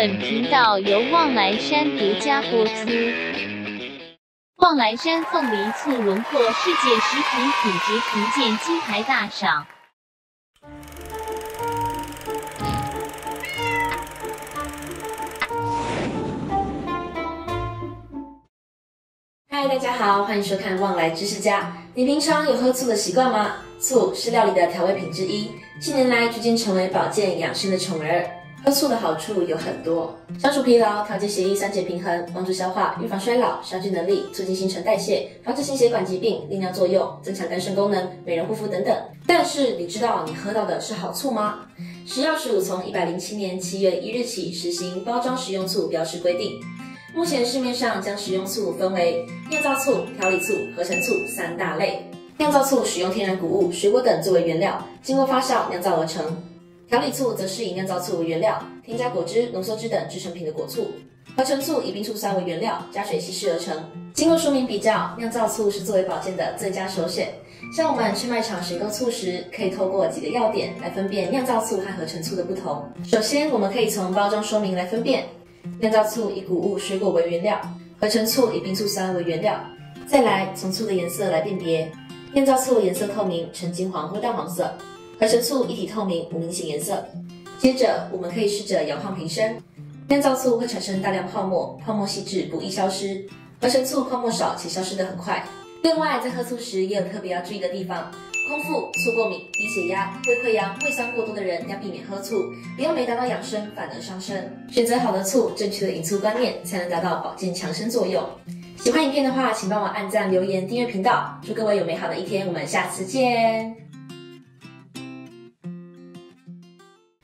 本频道由望来山独家播出。望来山凤梨醋荣获世界食品品质评鉴金牌大赏。嗨，大家好，欢迎收看《望来知识家》。你平常有喝醋的习惯吗？醋是料理的调味品之一，近年来逐渐成为保健养生的宠儿。喝醋的好处有很多，消除疲劳、调节血液三节平衡、帮助消化、预防衰老、杀菌能力、促进新陈代谢、防止心血管疾病、利尿作用、增强肝肾功能、美容护肤等等。但是你知道你喝到的是好醋吗？食药署从一百零七年七月一日起实行包装食用醋标识规定。目前市面上将食用醋分为酿造醋、调理醋、合成醋三大类。酿造醋使用天然谷物、水果等作为原料，经过发酵酿造而成。调理醋则是以酿造醋为原料，添加果汁、浓缩汁等制成品的果醋。合成醋以冰醋酸为原料，加水稀释而成。经过说明比较，酿造醋是作为保健的最佳首选。像我们去卖场选购醋时，可以透过几个要点来分辨酿造醋和合成醋的不同。首先，我们可以从包装说明来分辨，酿造醋以谷物、水果为原料，合成醋以冰醋酸为原料。再来，从醋的颜色来辨别，酿造醋颜色透明，呈金黄或淡黄色。合成醋一体透明，无明显颜色。接着，我们可以试着摇晃瓶身。酿造醋会产生大量泡沫，泡沫细致，不易消失；合成醋泡沫少，且消失得很快。另外，在喝醋时也有特别要注意的地方：空腹、醋过敏、低血压、胃溃疡、胃酸过多的人要避免喝醋，不要没达到养生反而伤身。选择好的醋，正确的饮醋观念，才能达到保健强身作用。喜欢影片的话，请帮我按赞、留言、订阅频道。祝各位有美好的一天，我们下次见。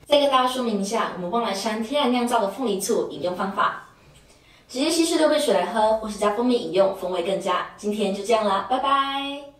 再跟大家说明一下，我们望来山天然酿造的凤梨醋饮用方法：直接稀释六杯水来喝，或是加蜂蜜饮用，风味更佳。今天就这样啦，拜拜。